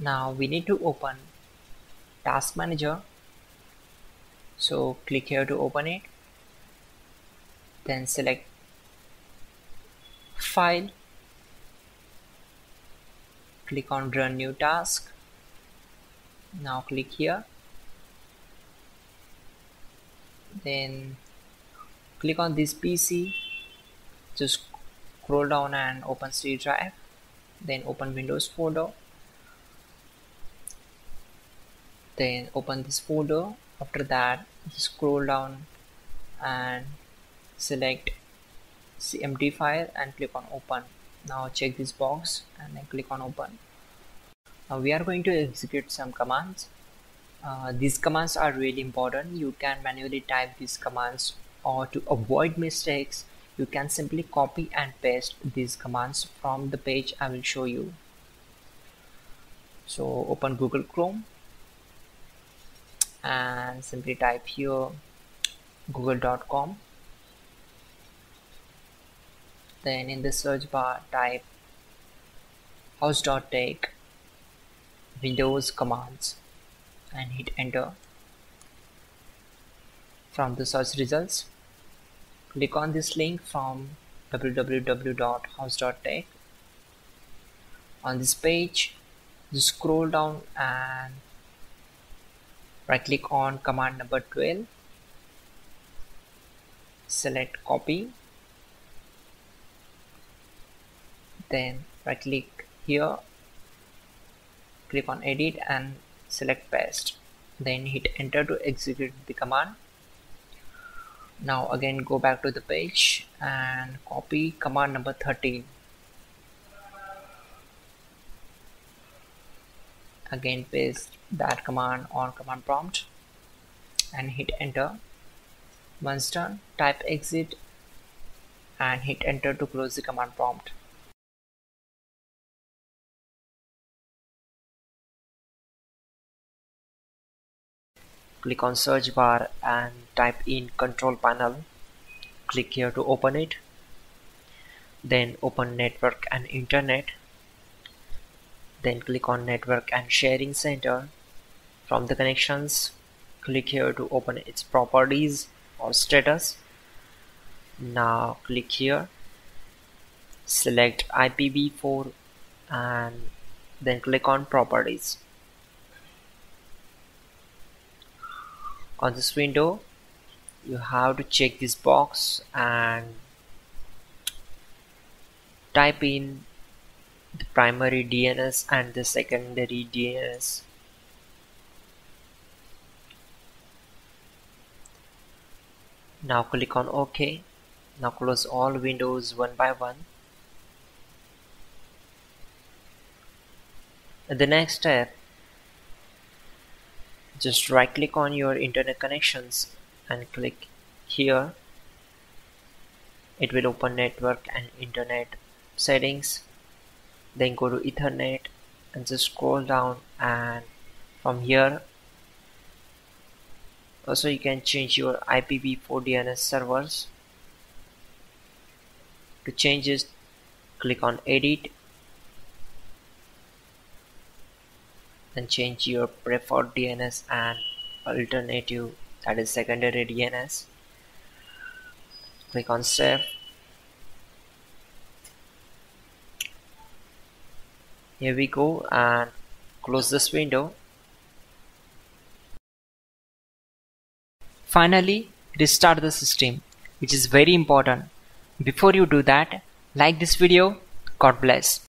now we need to open task manager. So click here to open it. Then select file. Click on run new task. Now click here. Then click on this PC just scroll down and open C drive. Then open Windows folder then open this folder. After that scroll down and select cmd file and click on open. Now check this box and then click on open. Now we are going to execute some commands. Uh, these commands are really important. You can manually type these commands or to avoid mistakes you can simply copy and paste these commands from the page I will show you. So open Google Chrome and simply type here google.com then in the search bar type hows.tech windows commands and hit enter. From the search results click on this link from www.hows.tech on this page just scroll down and right click on command number 12 select copy. Then right click here. Click on edit and select paste. Then hit enter to execute the command. Now again go back to the page and copy command number 13 again paste that command on command prompt and hit enter. Once done type exit and hit enter to close the command prompt. Click on search bar and type in control panel. Click here to open it. Then open network and internet then click on network and sharing center. From the connections click here to open its properties or status. Now click here. Select IPv4 and then click on properties. On this window you have to check this box and type in the primary DNS and the secondary DNS now click on OK. Now close all windows one by one. The next step just right click on your internet connections and click here. It will open network and internet settings then go to ethernet and just scroll down and from here also you can change your IPv4 DNS servers. To change this click on edit and change your preferred DNS and alternative that is secondary DNS click on save here we go and close this window. Finally restart the system which is very important. Before you do that like this video. God bless